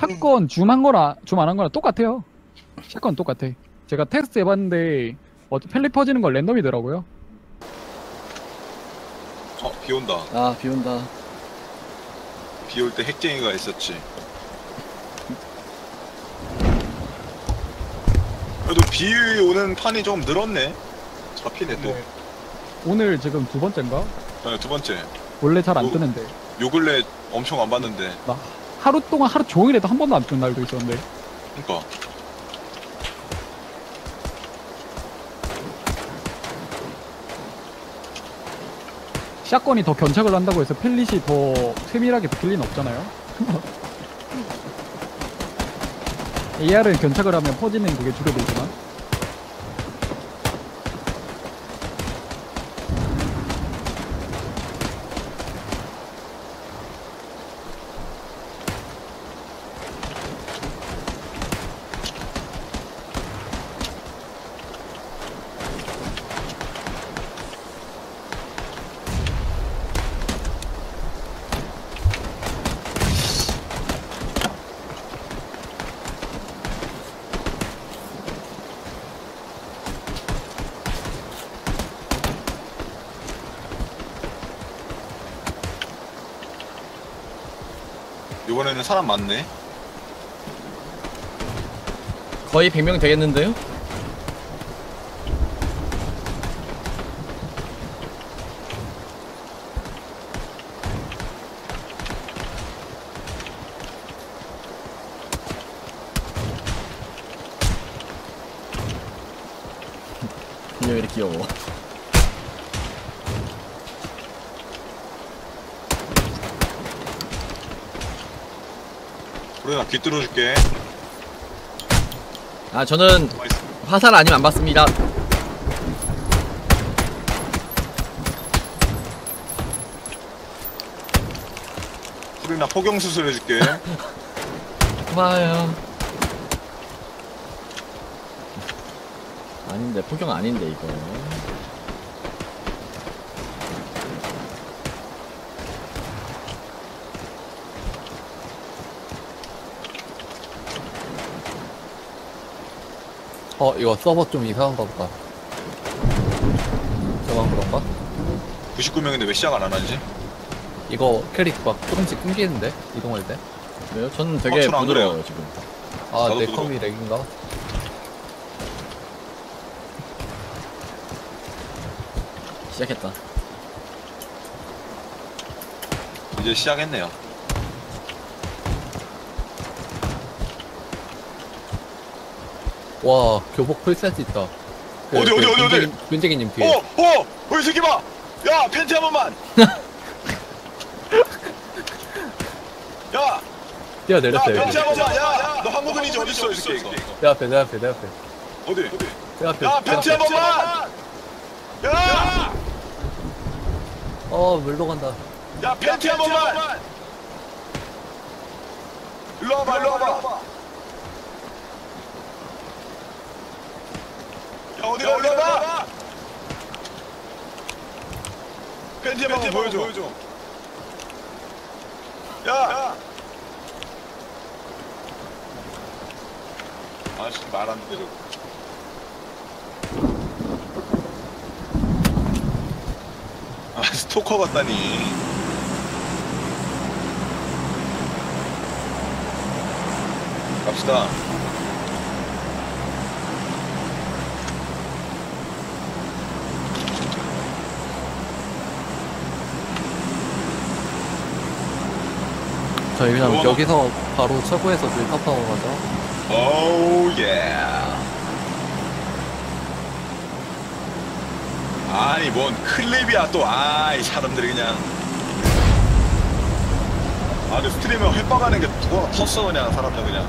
shotgun 줌한 거나 줌 안 한 거나 똑같아요. shotgun 똑같아. 제가 테스트 해봤는데 어, pellet 퍼지는 건 랜덤이더라고요. 어, 비 온다. 아, 비 온다. 비 올 때 핵쟁이가 있었지. 그래도 비 오는 판이 조금 늘었네. 잡히네 또. 네. 오늘 지금 두 번째인가? 네, 두 번째. 원래 잘안 오. 뜨는데 요 근래 엄청 안 봤는데. 나 하루 동안 하루 종일에도 한 번도 안 뜨는 날도 있었는데 그니까. 샷건이 더 견착을 한다고 해서 펠릿이 더 세밀하게 박힐 리는 없잖아요. AR은 견착을 하면 퍼지는 그게 줄어들지만 이번에는 사람 많네. 거의 100명 되겠는데요? 왜 이렇게 귀여워? 그래, 나 귀 뚫어줄게. 아, 저는. 화살 아니면 안 받습니다. 우리나 포경 수술 해줄게. 고마워요. 아닌데, 포경 아닌데, 이거. 어 이거 서버 좀 이상한가 보다 저만 그런가? 99명인데 왜 시작 안 하지? 이거 캐릭 막 조금씩 끊기는데 이동할 때? 왜요? 저는 되게 어, 저는 안 부드러워요, 지금. 아 나도 내 그거. 컴이 렉인가? 시작했다. 이제 시작했네요. 와 교복 풀세트 있다 그, 어디, 어디, 어디, 어디? 윤재기님 뒤에 어, 어, 어, 이 새끼 봐. 야, 팬티 한 번만. 야, 야, 뛰어내렸어요 팬티 한 번만. 야, 너 한국인이지 어디 있어, 이 새끼 이거. 내 앞에 내 앞에 내 앞에 어디? 내 앞에 야, 내 팬티 한 앞에. 번만. 야, 어 물로 간다 야, 팬티 한 번만. 일로 와봐, 일로 와봐. 어디가 올라와? 팬티 한 번만 보여줘. 야. 아씨 말안 들어. 아 스토커 같다니. 갑시다. 저희 그냥 어. 여기서 바로 철구에서 밀탑하고 가죠 오우 예. 아니 뭔 클립이야 또 아 이 사람들이 그냥 아니 스트리머 횟박하는 게 누가 텄어 그냥 사람들 그냥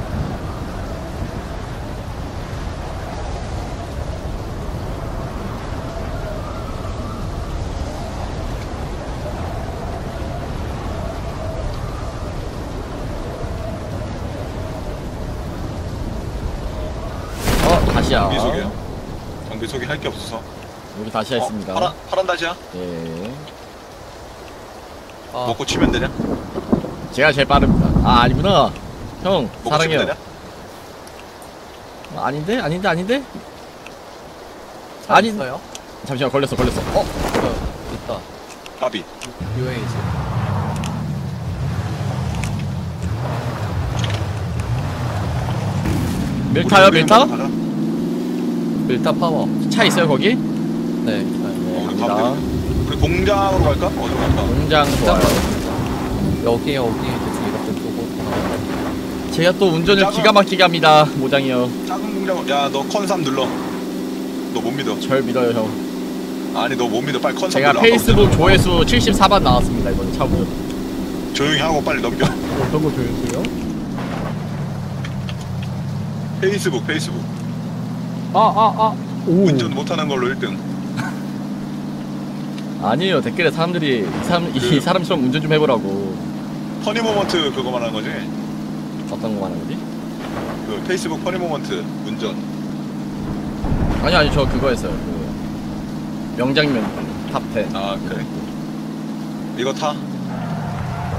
어, 다시야. 장비 소개요 장비 소개 할 게 없어서 여기 다시야 어, 있습니다. 파란 파란 다시야 예. 아 먹고 치면 되냐 제가 제일 빠릅니다. 아, 아니구나. 형 먹고 사랑해요 되냐? 어, 아닌데 아닌데 아닌데 차 아니- 있어요? 잠시만 걸렸어 걸렸어 어저 있다. 까비. UAG. 밀타요 우리 밀타 가자. 밀타 파워. 차 있어요 거기 네. 어, 우리 갑니다 우리 공장으로 갈까? 어디로 갈까? 공장 좋아요 여기 여기 대충 이렇게 두고 다 제가 또 운전을 작은- 기가 막히게 합니다 모장이요 작은 공장. 야너 컨삼 눌러. 너 못 믿어. 절 믿어요 형 아니 너 못 믿어. 빨리 컨삼 제가 눌러. 페이스북 조회수 74만 나왔습니다 이번 차고 조용히 하고 빨리 넘겨. 어떤 거 조회수요? 페이스북 페이스북. 아, 아, 아. 오. 운전 못하는 걸로 1등. 아니에요 댓글에 사람들이 이 사람 이 그- 사람처럼 운전 좀 해보라고 funny moment 그거 말하는 거지? 어떤 거 말하는 거지? 그 페이스북 funny moment 운전. 아니 아니 저 그거 했어요 그 명장면 top10 아 그래. 이거 타.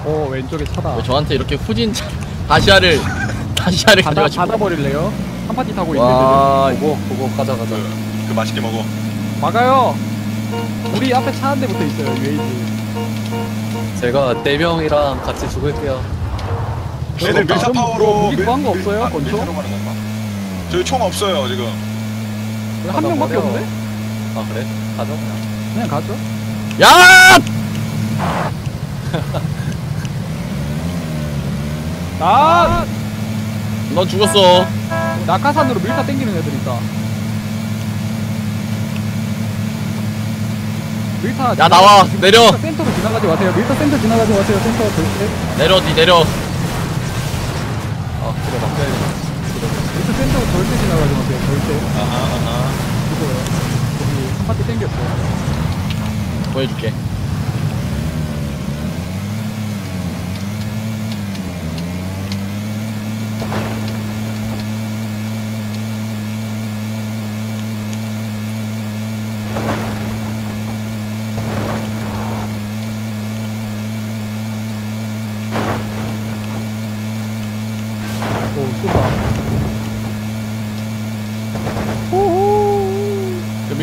어, 왼쪽에 차다. 왜 저한테 이렇게 후진 차- 다시아를 다시아를 받아, 가져가지고 받아버릴래요? 한 파티 타고 있는데. 와 보고 보고 가자 가자. 그, 그 맛있게 먹어. 막아요! 우리 앞에 차 한 대 붙어 있어요, UAG. 제가 네 명이랑 같이 죽을게요. 애들 그럼 밀타 뭐 파워로 무기 밀- 구한 거 밀- 없어요? 아, 건가? 저희 총 없어요 지금. 왜한 명밖에 버려. 없는데? 아 그래? 가자 그냥. 그냥 가죠. 야! 아! 넌 죽었어 낙하산으로 밀타 땡기는 애들 있다. 밀타. 야, 나와. 내려. 센터로 지나가지 마세요. 밀타 센터 지나가지 마세요. 센터 절대. 내려 니 내려 아 그래 막혀야겠다. 밀타 센터로 절대 지나가지 마세요. 절대. 아하 아하. 죽어요. 거기 한 파티 땡겼어. 보여줄게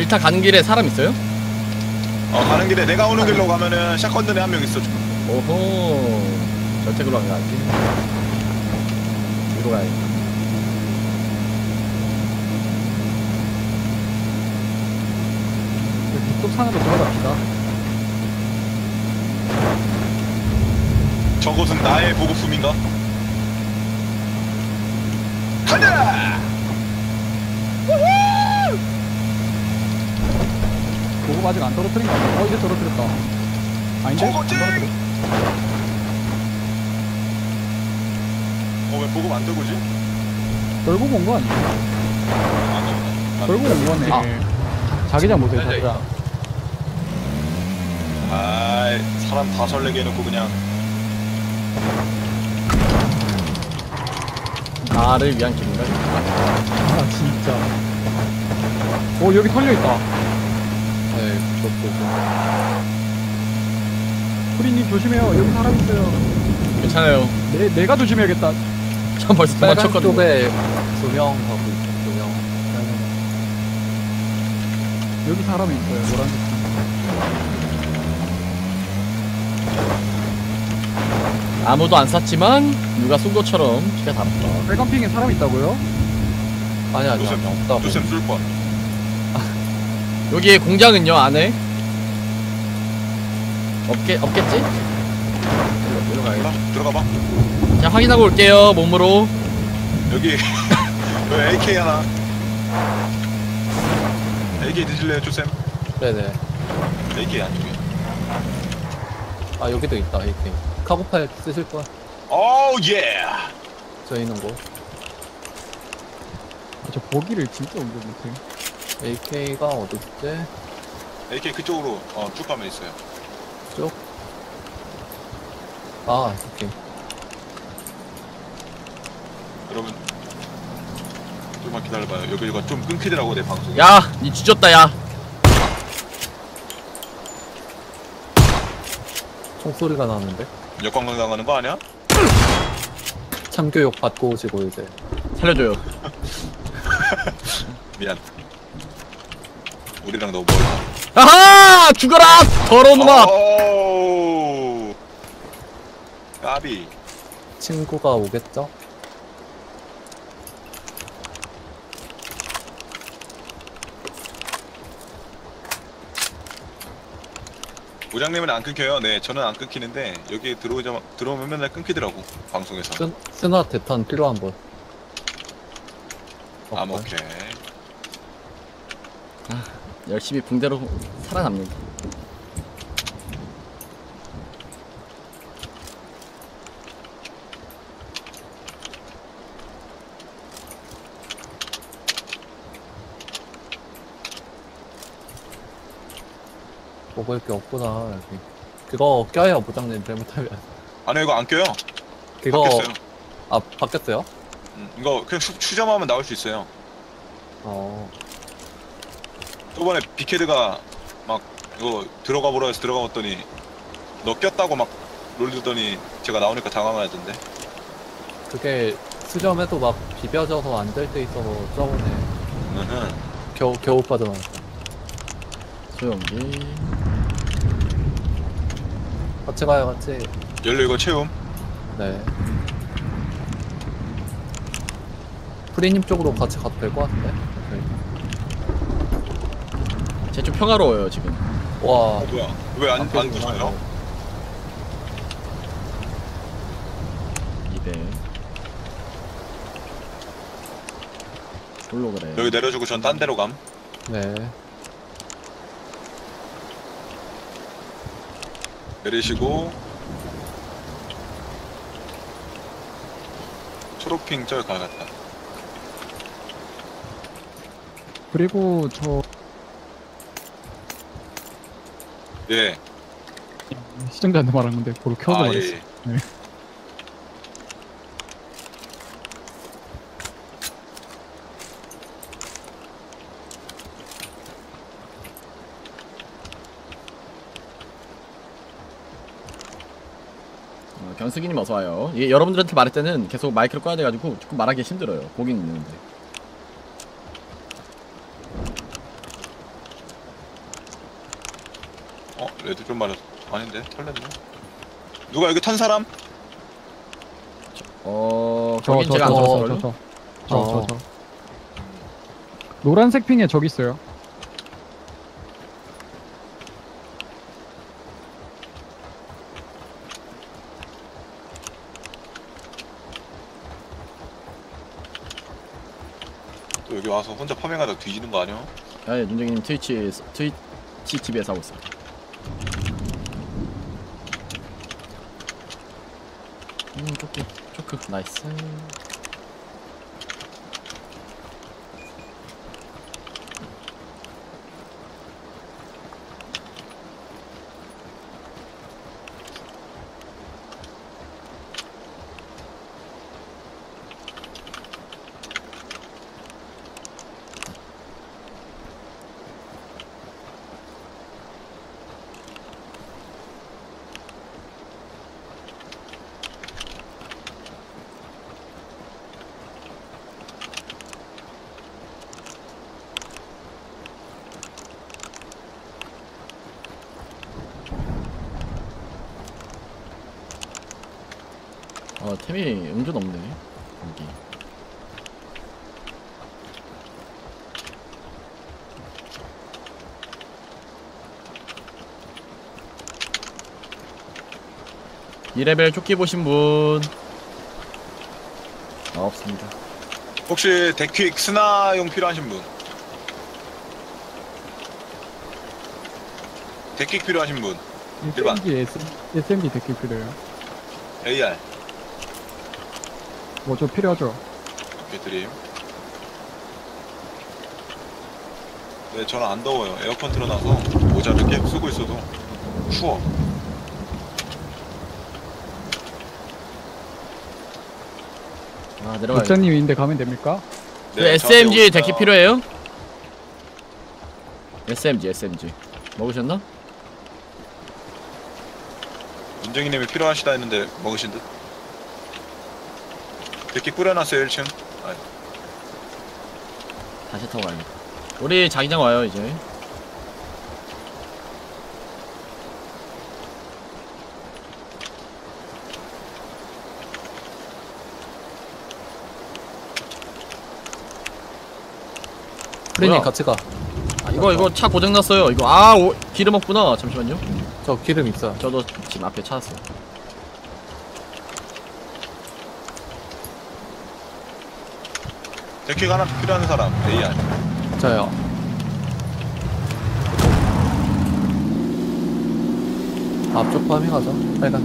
밀타 가는 길에 사람 있어요? 어 가는 길에 내가 오는 길로 가면은 샷건들에 한 명 있어. 오호 저택으로 안 가야지 위로 가야지 북쪽 산으로 들어갑시다. 저곳은 나의 보급품인가? 가자! 보급 아직 안 떨어뜨린 거 같아. 어, 이제 떨어뜨렸다. 아닌데? 안 보고찡! 떨어뜨렸어. 어왜 보급 안 뜨고지? 떨고 온거 아니야? 안 뜨고. 떨고 온 거네. 아. 자기장 보세요, 자기장. 아 사람 다 설레게 해놓고 그냥 나를 위한 길인가? 아, 진짜. 오, 여기 털려있다. 프리님 조심해요. 여기 사람 있어요. 괜찮아요 내, 내가 조심해야겠다. 전 벌써 빨간 도망쳤거든요 쪽에 두명 가고 있어. 두 명. 여기 사람이 있어요, 노란색. 아무도 안 쐈지만 누가 쏜 것처럼 피가 달았다 빨간 핑에 사람 있다고요? 아니 아니 아니 없다고. 뚜쌤 쏠 뻔. 여기 공장은요 안에 없겠 없겠지? 일로 가야겠다. 들어가 들어가 봐. 자 확인하고 올게요 몸으로 여기 여기 AK 하나. AK 드실래요, 조쌤? 네네. AK 안쪽에. 아 여기도 있다 이렇게. 카고팔 쓰실 거. 오 예. 저 있는 곳. 아, 저 보기를 진짜 운전 못해. AK가 어딨지? AK 그쪽으로 어, 쭉 가면 있어요. 쭉. 아 오케이. 여러분 조금만 기다려봐요. 여기 이거 좀 끊기더라고 내 방송. 야 니 뒤졌다 야 총소리가 나는데. 역광강 당하는 거 아니야? 참교육 받고 오시고 이제 살려줘요. 미안. 우리랑 너무 멀어. 아하! 죽어라! 더러운 놈아! 오. 까비. 친구가 오겠죠? 부장님은 안 끊겨요. 네, 저는 안 끊기는데 여기 들어오자 들어오면 맨날 끊기더라고 방송에서. 쓴, 쓰나 대탄 필요한 분. 아? 오케이. 열심히 붕대로 살아남는다. 먹을 게 없구나 여기. 그거 껴요 부장님 잘못하면. 아니 이거 안 껴요. 그거 바뀌었어요. 아 바뀌었어요? 음, 이거 그냥 추, 추점하면 나올 수 있어요. 어 저번에 빅헤드가 막 이거 들어가 보라 해서 들어가 봤더니 너 꼈다고 막 놀리더니 제가 나오니까 당황하던데. 그게 수점에도 막 비벼져서 안 될 때 있어서 저번에 음, 겨우 겨우 빠져나왔어. 소용기. 같이 가요 같이. 연료 이거 채움. 네. 프리님 쪽으로 같이 가도 될 것 같은데. 쟤 좀 평화로워요, 지금. 와. 어, 뭐야? 왜 안 안 껴지구나, 부서요? 200. 홀로그램. 여기 내려주고 전 딴 데로 감. 네. 내리시고 초록핑 저기 가겠다. 그리고 저 예. 시청자한테 말한 건데 바로 켜고 아, 말했어. 예. 네. 어, 경숙이님 어서 와요. 예, 여러분들한테 말할 때는 계속 마이크를 꺼야 돼가지고 조금 말하기 힘들어요. 보긴 있는데. 어, 레드 좀 맞았. 아닌데 털렸네. 누가 여기 탄 사람? 어, 저, 거긴 저, 제가 안 저, 걸로. 저, 저, 어. 저, 저. 노란색 핑에 저기 있어요. 또 여기 와서 혼자 farming하다 뒤지는 거 아니야? 아, 예, 눈쟁이님 트위치 트위치 TV에서 하고 있어. 음, 조끼, choke, nice. 2레벨 조끼 보신 분? 아, 없습니다. 혹시 대퀵 스나용 필요하신 분? 대퀵 필요하신 분? 일반. SMG, SMG 대퀵 필요해요. AR. 뭐 저 필요하죠. 이렇게 드림. 네, 저는 안 더워요. 에어컨 틀어놔서 모자를 계속 쓰고 있어도 추워. 아, 내려가야 돼. 국장님인데 가면 됩니까? 그 네, 저한테 SMG 데키 필요해요? SMG, SMG. 먹으셨나? 문정희님이 필요하시다 했는데 먹으신 듯? 이렇게 꾸려놨어요 1층 다시 타고 가야겠다. 우리 자기장 와요 이제. 프리님 뭐야? 같이 가. 아, 이거 이거 차 고장 났어요. 이거 아 오, 기름 없구나. 잠시만요. 저 기름 있어요. 저도 지금 앞에 찾았어요. 데킥 하나 필요한 사람 AR 저요. 앞쪽 파밍하자. 빨간.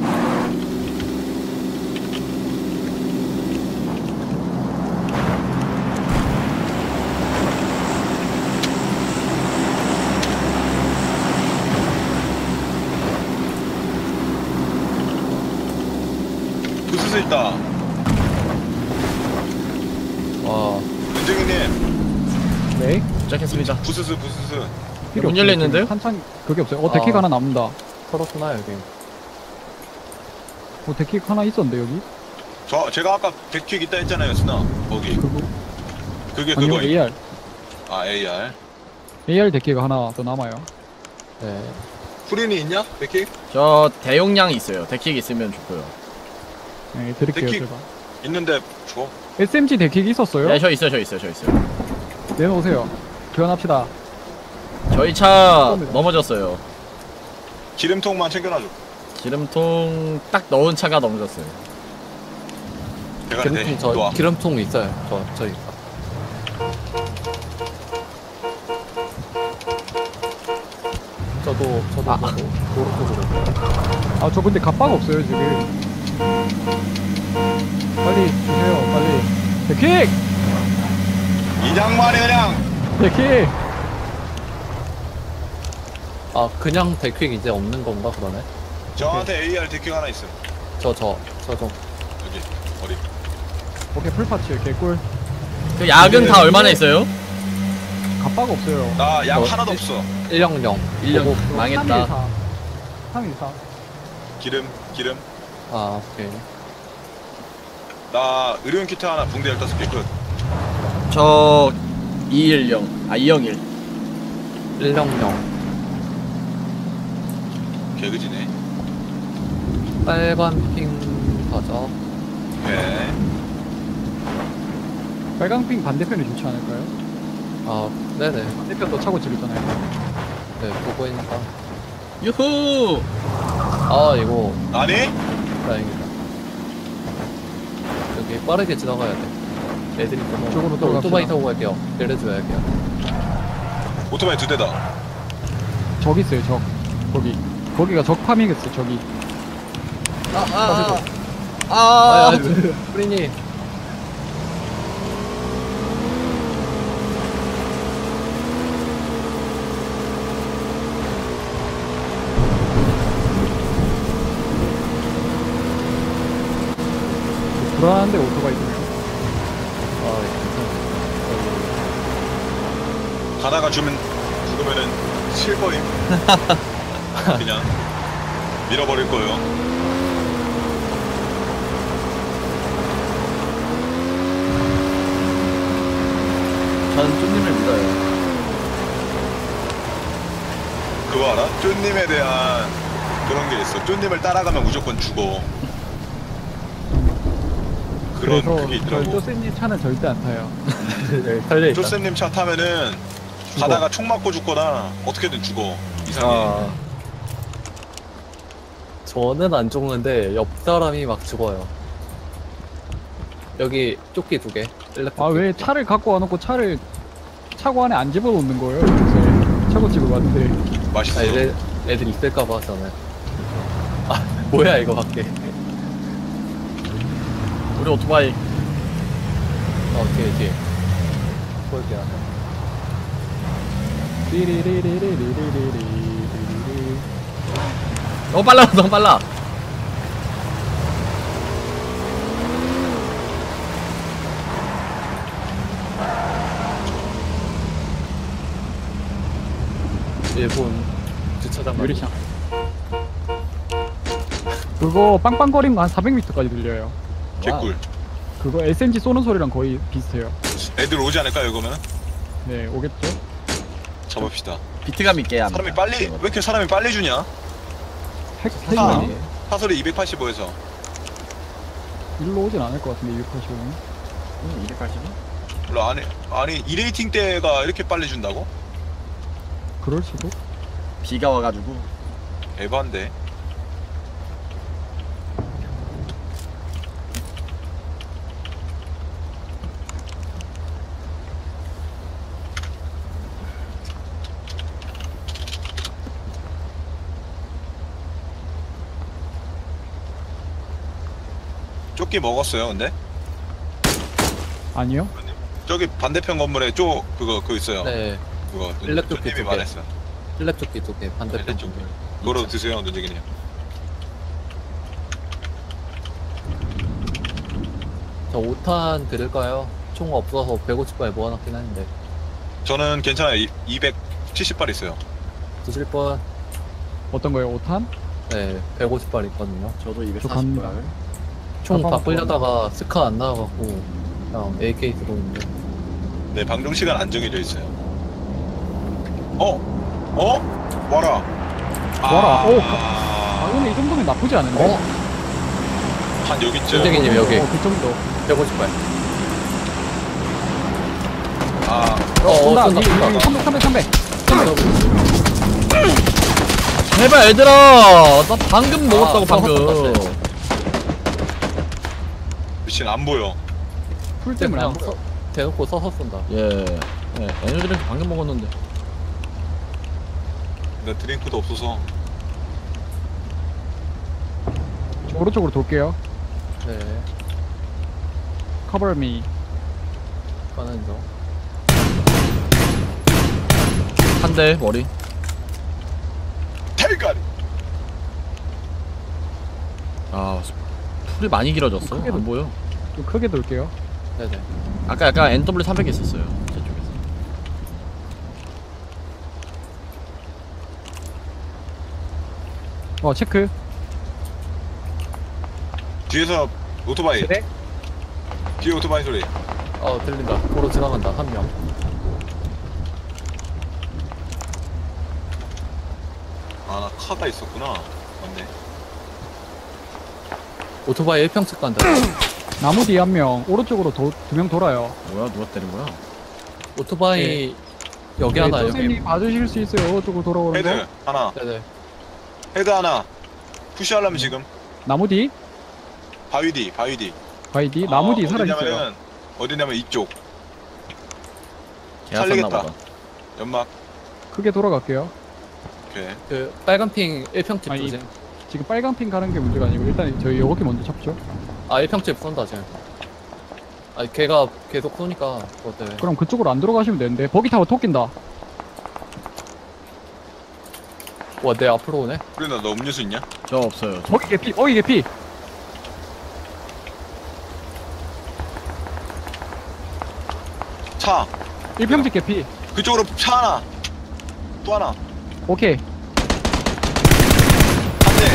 부스스 있다 와, 은정이님 네. 도착했습니다. 부스스 부스스 필요 문. 열려 지금 있는데요? 한창 그게 없어요. 어 데킥 아. 하나 남는다. 털었구나 여기. 어 데킥 하나 있었는데 여기. 저 제가 아까 데킥 있다 했잖아요 스나 거기 그거 그게 아니요 그거 AR. 아 AR AR 데킥 하나 더 남아요. 네. 프린이 있냐 데킥? 저 대용량 있어요. 데킥 있으면 좋고요. 네 드릴게요 데킥. 제가. 있는데 줘 SMG 데킥 있었어요? 네, 저 있어요, 저 있어요, 저 있어요. 내놓으세요. 교환합시다. 저희 차. 넘어졌어요. 기름통만 챙겨놔줘 기름통 딱 넣은 차가 넘어졌어요. 내가 기름통 내저 놔. 기름통 있어요. 저 저기 있다. 저도 저도 아. 저도 오른쪽으로. 아저 근데 갑바가 없어요 지금. 빨리 주세요 빨리. 데킥! 이 양반이 그냥 데킥! 아 그냥 데퀵 이제 없는 건가 그러네. 저한테 AR 데킥 하나 있음 저저 저 좀. 여기 머리 오케이 풀파츠 개꿀. 그 약은 다 얼마나 있어요? 갑바가 없어요. 나 약 어, 하나도 일- 없어 100. 1년 망했다. 314. 기름 기름 아 오케이. 나 의료용 키트 하나 붕대 15개 끝 저 210, 아 201. 100. 개그지네 빨간 핑 가자. 네 빨강핑 반대편이 좋지 않을까요? 아 네네. 반대편도 차고 집 있잖아요. 네 보고 있다. 유후! 아 이거 아니? 다행이다. 여기 빠르게 지나가야 돼. 애들이 또 쪽으로 또. 오토바이 타고 갈게요. 내려줘야 할게요. 오토바이 두 대다 저기 있어요 적. 거기. 거기가 적 파밍했어 저기. 아, 아, 아, 아, 아, 아, 프리님. 불안한데 오토바이 두명 아, 괜찮아. 가다가 주면 죽으면은 실버임 그냥 밀어버릴 거예요 저는 쫀님을 믿어요. 그거 알아? 쪼님에 대한 그런 게 있어 쪼님을 따라가면 무조건 죽어 그런 그래서 그게 저 있더라고 쪼쌤님 차는 절대 안 타요. 네, 살려 있다. 쪼쌤님 차 타면은 가다가 총 맞고 죽거나 어떻게든 죽어 이상해 아. 저는 안 죽는데 옆 사람이 막 죽어요. 여기 조끼 두 개. 아 왜 차를 갖고 와놓고 차를 차고 안에 안 집어놓는 거예요? 요새? 차고집을 왔는데 맛있어. 아, 애들, 애들 있을까봐 저는. 아, 뭐야 이거 밖에. 우리 오토바이 어, 뒤에, 뒤에. 볼게 하나. 띠리리리리리리리 너무 빨라, 너무 빨라. 일본 주차장 유리창 그거 빵빵거리는 거한 400m까지 들려요 개꿀 그거 SMG 쏘는 소리랑 거의 비슷해요. 애들 오지 않을까요 그러면? 네, 오겠죠? 잡읍시다 비트감 있게 합니다. 사람이 빨리 왜 이렇게 사람이 빨리 주냐? 핵, 아. 핵이나 예. 사설이 285에서 일로 오진 않을 것 같은데 285는. 음, 280이? 몰라 아니 아니 2레이팅 때가 이렇게 빨리 준다고? 그럴 수도. 비가 와가지고 에반데 조끼 먹었어요 근데? 아니요? 저기 반대편 건물에 쪼 그거 그거 있어요 네. 그거 일렉 조끼 님이 두 개. 말했어요 필렙 조끼 두 개, 반대편 일렉 두 개. 그거로 드세요 눈쟁이님 저 5탄 드릴까요? 총 없어서 150발 모아놨긴 했는데. 저는 괜찮아요 270발 있어요 드실 분? 어떤 거예요? 5탄? 네, 150발 있거든요. 저도 저 갑니다. 240발. 총 가방 바꾸려다가 스카 안 나와갖고 그냥 AK 들어오는데. 네 방송 시간 안 정해져 있어요 어? 어? 와라 와라. 오, 아, 아, 오늘 이 정도면 나쁘지 않은데? 어? 한 여기쯤 선생님 여기 어, 그 정도. 150발. 아 어, 어, 쏜다. 쏜다, 이- 이- 쏜다. 300, 300, 300. 제발 얘들아! 나 방금 먹었다고 아, 방금. 미친 안 보여 풀 때문에 안 보여. 서, 대놓고 서서 쏜다. 예. 예. 에너지를 방금 먹었는데. 나 드링크도 없어서 저 오른쪽으로 돌게요. 네, Cover me. 가는 중. 한 대 머리. 탈가리 아 풀이 많이 길어졌어. 안 보여. 좀 크게 돌게요. 네네. 아까 약간 NW 300 있었어요. 제 쪽에서. 어, 체크. 뒤에서 오토바이 세대? 뒤에 오토바이 소리 어, 들린다. 도로 지나간다, 한 명. 아나 카가 있었구나 맞네 오토바이 1평씩 간다. 나무 뒤에 한 명, 오른쪽으로 두 명 돌아요. 뭐야 누가 때린 거야? 오토바이 여기 하나, 여기. 네, 선생님 봐주실 수 있어요. 오른쪽으로 돌아오는 헤드 거. 하나 네네. 헤드 하나 푸시하려면 지금 나무 뒤, 바위 뒤 바위 뒤 바위 뒤, 나무 어, 뒤 살아 있어요. 어디냐면은 어디냐면 이쪽 살리겠다. 보다. 연막 크게 돌아갈게요. 오케이 그 빨간 핑 1평집 아니, 조심. 지금 빨간 핀 가는 게 문제가 아니고 일단 저희 요거기 먼저 잡죠. 아 1평집 쏜다 지금. 아니 걔가 계속 쏘니까 그것 때문에. 그럼 그쪽으로 안 들어가시면 되는데 버기 타고 토낀다. 와내 앞으로 오네. 그래나 너 음료수 있냐? 저 없어요. 저 버기 개피, 버기 개피. 차 1평집 개피. 그쪽으로 차 하나 또 하나 오케이. 한대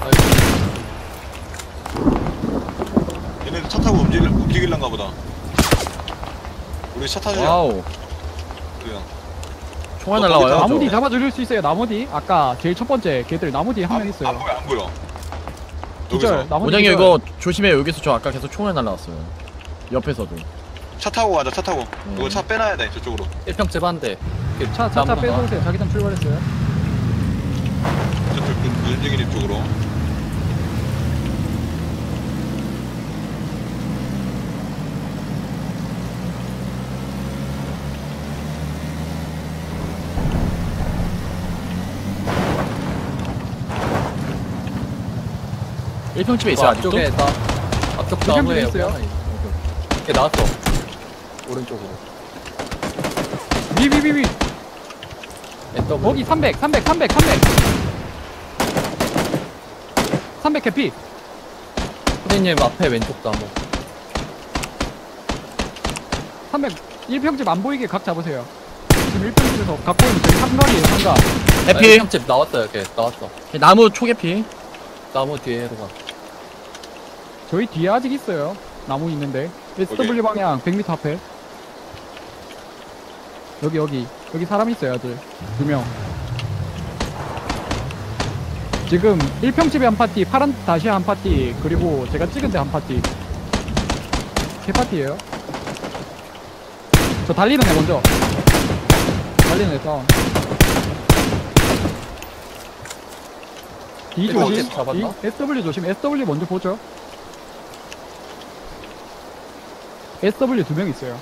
아이고, 얘네들 차 타고 움직일, 움직일란가 보다 우리 차 타자 wow. 그래요 총알 어, 날라와요. 거기다 나무 뒤 저. 잡아줄 수 있어요. 나무 뒤. 아까 제일 첫 번째 걔들 나무 뒤에 한명 안, 있어요. 안 보여 안 보여 기절. 나무 뒤 이거 조심해요. 여기서 저 아까 계속 총알 날라왔어요. 옆에서도. 차 타고 가자 차 타고 음. 이거 차 빼놔야 돼 저쪽으로 1평집 한 대. 차, 차, 차 나무가 빼놓으세요. 자기장 출발했어요. 저쪽 그 문쟁이님 쪽으로 일평집에 그 있어 요 아직도? 앞쪽에 나 앞쪽 그 나무에 있어요. 여기 하나 있어. 걔 나왔어. 오른쪽으로. 위, 위, 위, 위. NW. 버기 300, 300, 300, 300. 300 개피. 선생님 앞에 왼쪽 나무. 300. 1평집 안 보이게 각 잡으세요. 지금 1평집에서 갖고 있는 저희 삼거리에요, 삼가. 해피. 1평집 나왔다 여기 나왔어. 나무 초계피. 나무 뒤에로 가. 저희 뒤에 아직 있어요. 나무 있는데. SW 오케이. 방향 100m 앞에. 여기 여기 여기 사람 있어요 아직 두 명. 지금 1평집에 한 파티, 파란 다시 한 파티, 그리고 제가 찍은 데 한 파티. 세 파티예요. 저 달리는 애 먼저. 달리는 애 다운. D 이거 조심. 잡았나? SW 조심. SW 먼저 보죠. SW 두 명 있어요.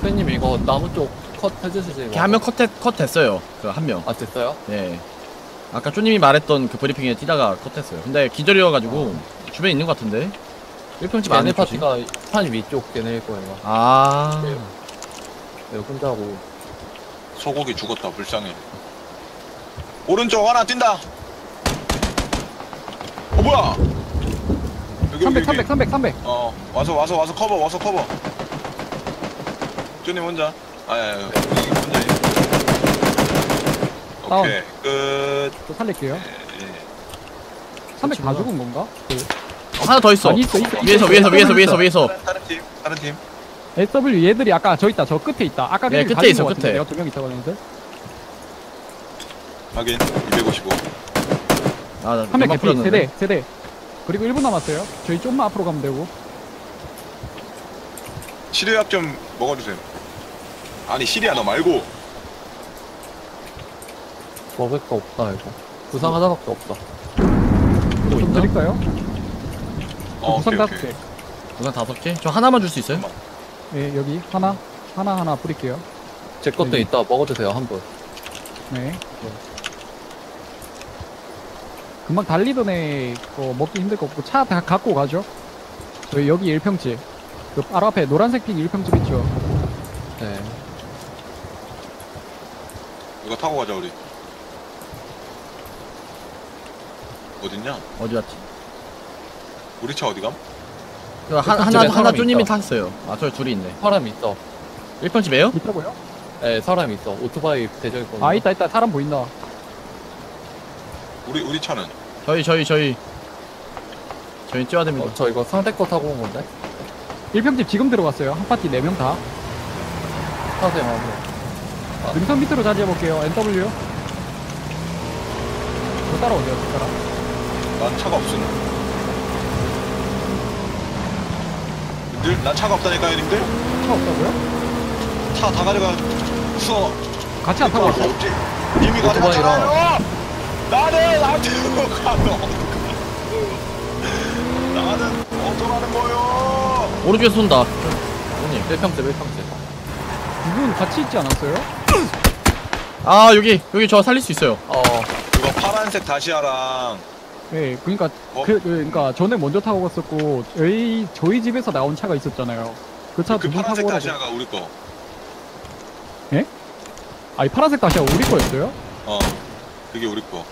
선생님 이거 나무 쪽 컷 해주시지. 이렇게 한명 컷, 컷 됐어요. 그 한 명. 아 됐어요? 네. 아까 쪼님이 말했던 그 브리핑에 뛰다가 컷했어요. 근데 기절이어가지고 주변에 있는 것 같은데. 1평집 안에 얘네. 파티가 산 위쪽 걔네일 거예요. 아. 내가 혼자고. 소고기 죽었다 불쌍해 오른쪽 하나 뛴다 어 뭐야 여기 300, 여기 300, 300, 300. 어 와서 와서 와서 커버 와서 커버 쪼님 혼자 아야 여기 혼자 다운. 오케이 끝 저 살릴게요. 예, 예. 300 다 죽은 건가? 어, 하나 더 있어. 아니, 있어, 있어. 위에서, 있어, 위에서, 있어. 위에서, 위에서, 위에서. 다른, 다른 팀 다른 팀 SW 얘들이 아까 저 있다. 저 끝에 있다. 아까 네, 걔들이 끝에 가진 있어, 것 같은데 끝에. 내가 두명 있다고 했는데. 확인 255 아, 나300 연막 개피. 세대, 세대. 그리고 1분 남았어요. 저희 좀만 앞으로 가면 되고. 시리약 좀 먹어주세요 아니 시리야 너 말고 먹을 거 없다 이거. 부상 하나밖에 없다. 좀? 드릴까요? 어 부상 오케이 다섯 오케이 개. 우선 다섯 개? 저 하나만 줄 수 있어요? 네, 여기 하나, 하나 하나 뿌릴게요. 제 것도 여기. 있다 먹어주세요 한 분. 네. 금방 달리던 애 거 먹기 힘들 거 없고 차 다 갖고 가죠. 저희 여기 1평집. 그 바로 앞에 노란색 핑 1평집 있죠. 네. 이거 타고 가자 우리 어딨냐 어디 갔지? 우리 차 어디 감? 그 하, 하나, 집에 하나 사람이 쪼님이 있다. 탔어요. 아, 저 둘이 있네. 사람 있어. 1평집에요? 있다고요? 네 사람 있어. 오토바이 대저 있거든요. 아 있다 있다 사람 보인다. 우리 우리 차는 저희, 저희, 저희. 저희 뛰어야 됩니다. 어, 저 이거 상대 거 타고 온 건데. 1평집 지금 들어갔어요. 한 파티 4명 다. 타세요 한번. 능선 밑으로 자리해 볼게요. NW. 저 따라오세요. 저 따라. 난 차가 없 음 님들 난 차가 없다니까요 님들 차 없다고요? 차 다 가져가 써 같이 안 타고. 없지 님이 오토바이랑. 가져갔잖아요 나는 나한테 가너 나는 어쩌라는 거요 오른쪽에서 쏜다. 쪼님. 1평집 1평집. 두분 같이 있지 않았어요? 아, 여기, 여기 저 살릴 수 있어요. 어 그거 파란색 다시아랑 네, 그러니까 어? 그, 그 그러니까 전에 먼저 타고 갔었고 저희 저희 집에서 나온 차가 있었잖아요. 그 차그두분 타고 파란색 오라고. 다시아가 우리 거 아니 파란색 다시아 우리 거였어요? 어, 그게 우리 거.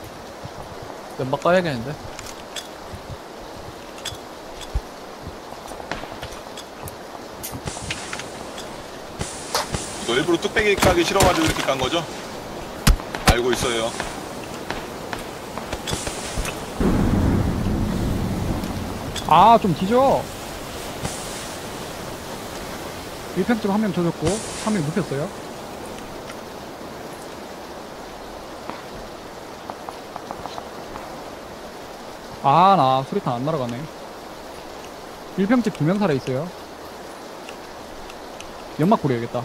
연막 까야겠는데. 이거 일부러 뚝배기 까기 싫어가지고 이렇게 깐 거죠? 알고 있어요. 아 좀 뒤져. 1평집 한명 젖었고 한 명 눕혔어요. 아 나 수리탄 안 날아가네. 1평집 두 명 살아 있어요. 연막 뿌려야겠다.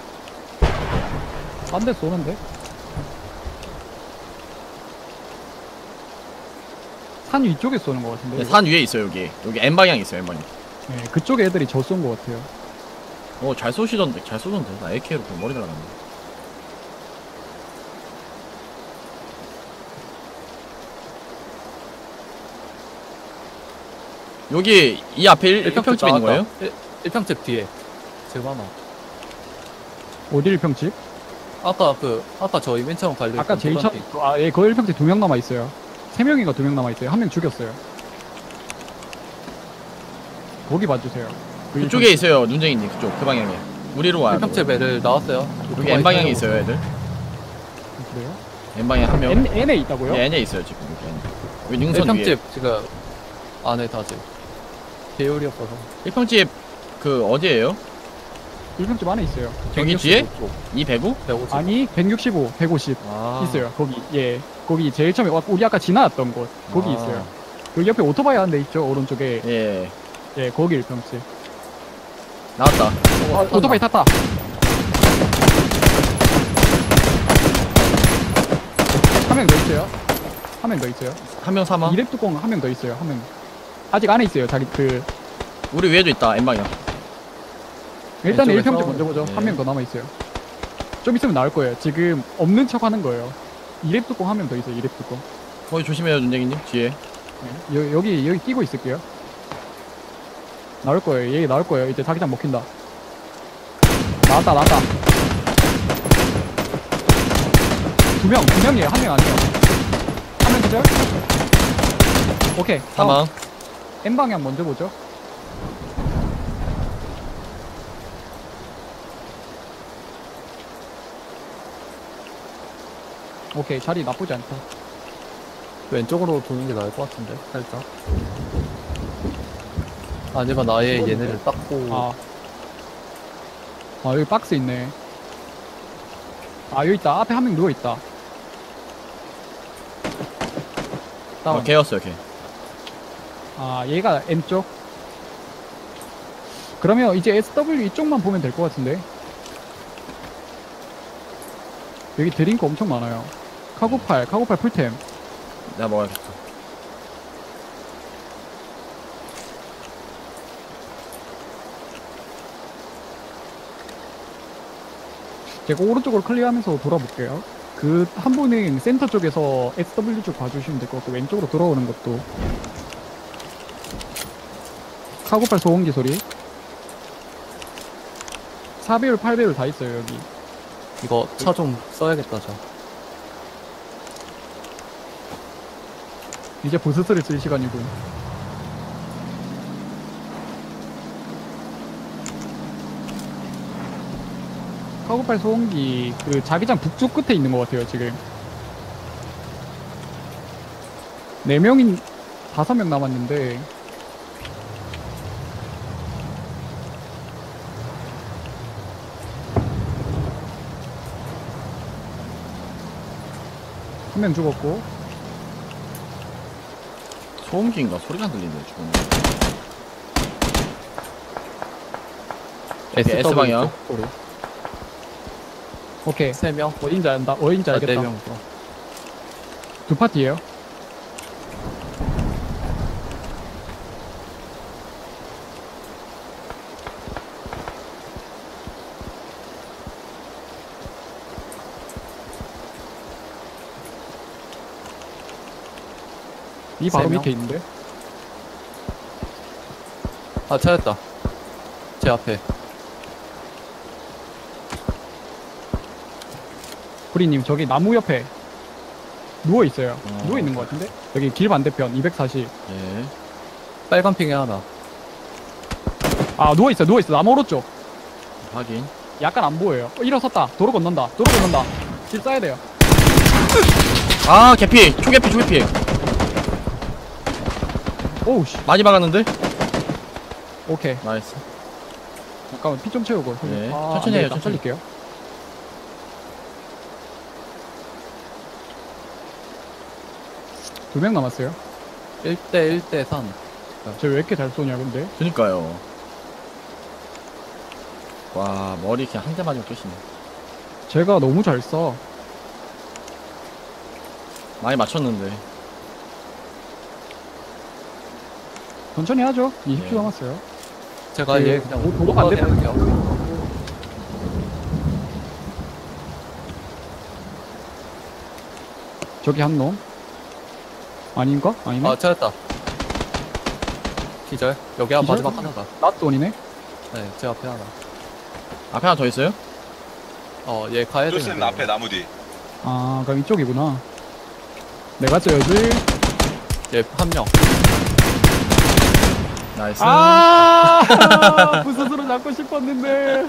딴데 쏘는데? 산 위쪽에 쏘는 것 같은데. 네? 산 위에 있어요, 여기. 여기 N방향 있어요, N방향. 네, 그쪽에 애들이 저 쏜 것 같아요. 어, 잘 쏘시던데, 잘 쏘던데. 나 AK로 그냥 머리 날아갔네. 여기, 이 앞에 1, 1평집에 있는 거예요? 1평집 뒤에. 지금 하나. 어디 1평집? 아까 그 아까 저희 맨 처음 갈려. 아까 제일 첫, 아, 예, 거 1평집 두 명 남아 있어요. 세 명인가 두 명 남아 있어요. 한 명 죽였어요. 거기 봐주세요. 그 그쪽에 있어요, 눈쟁이님. 그쪽, 그 방향에. 우리로 와요. 1평집 애들 나왔어요. 여기 N 방향에 있어요, 애들. 그래요? N 방향 한 명. N, N에 있다고요? 네, N에 있어요 지금 여기. N. 여기 능선 위에. 1평집 지금 안에 다지. 배율이 없어서. 1평집 그 어디예요? 1평집 안에 있어요. 여기 뒤에? 이 배구? 150. 아니 165, 150 아. 있어요. 거기 예 거기 제일 처음에 와- 우리 아까 지나왔던 곳 거기 아. 있어요. 여기 옆에 오토바이 한 대 있죠 오른쪽에 예. 예 거기 1평집. 나왔다. 아, 오토바이 탔다. 한 명 더 있어요. 한 명 더 있어요. 한명 사망. 이랩 뚜껑 한 명 더 있어요. 한 명. 아직 안에 있어요. 자기 그 우리 위에도 있다. 방향. 일단 왼쪽에 1평집 싸우는- 먼저 보죠. 네. 한 명 더 남아 있어요. 좀 있으면 나올 거예요. 지금 없는 척 하는 거예요. 이랩 뚜껑 한 명 더 있어요. 이랩 뚜껑. 거기 조심해요, 준쟁이님. 뒤에. 네. 여, 여기 여기 끼고 있을게요. 나올 거예요. 얘 나올 거예요. 이제 자기장 먹힌다. 나왔다 나왔다. 두 명, 두 명이에요. 한 명 아니에요. 한 명 기절. 오케이. 사망. N 방향 먼저 보죠. 오케이 자리 나쁘지 않다. 왼쪽으로 도는 게 나을 것 같은데. 살짝. 아니면 아예 얘네를 닦고. 아. 아, 여기 박스 있네. 아, 여기 있다. 앞에 한 명 누워있다. 다운. 아, 걔였어요, 걔. 아, 얘가 N쪽. 그러면 이제 SW 이쪽만 보면 될 것 같은데. 여기 드링크 엄청 많아요. 카구팔, 카구팔 풀템. 내가 먹어야겠다. 제가 오른쪽으로 클리어하면서 돌아볼게요. 그 한 분은 센터 쪽에서 SW 쪽 봐주시면 될 것 같고 왼쪽으로 돌아오는 것도 카고팔 소음기 소리 4배율 8배율 다 있어요 여기 이거 차 좀 써야겠다, 저. 이제 부스스를 쓸 시간이군 카고팔 소음기 그 자기장 북쪽 끝에 있는 것 같아요 지금. 4명인 5명 남았는데. 한 명 죽었고 소음기인가? 소리가 들리네, 지금. SW S 방향. 쪽. 오케이 3명? 어딘지 안다 어딘지 아, 알겠다 4명. 두 파티예요 이 바로 세 명? 밑에 있는데 아, 찾았다. 제 앞에. 구리님 저기 나무 옆에 누워 있어요 어. 누워 있는 것 같은데 여기 길 반대편 240 예. 빨간 핑에 하나. 아 누워 있어 누워 있어 나무 오른쪽 확인. 약간 안 보여요 어, 일어섰다 도로 건넌다 도로 건넌다 길 싸야 돼요 아, 개피! 초개피, 초개피! 오우 씨 많이 박았는데? 오케이 nice. 잠깐만 피 좀 채우고 네, 아, 천천히 안 해요, 되겠다. 천천히. 살릴게요 두 명 남았어요 1대 1대 3. 쟤왜 이렇게 잘 쏘냐 근데 그니까요. 와, 머리 그냥 한 대 맞으면 끝이네. 제가 너무 잘 쏴. 많이 맞췄는데. 천천히 하죠 20초 네. 남았어요 제가 그 얘 그냥 도- 도로 반대편. 해볼게요. 저기 한 놈 아닌가? 아니네 아, 찾았다. 기절. 여기 한 기절? 마지막 하나다. 낫돈이네 네, 제 앞에 하나. 앞에 하나 더 있어요? 어, 얘 가야 되는데. 뚜스는 앞에 나무 뒤. 아 그럼 이쪽이구나 내가 쪄야지 얘 한 명. 나이스. 아아 부스스로 잡고 싶었는데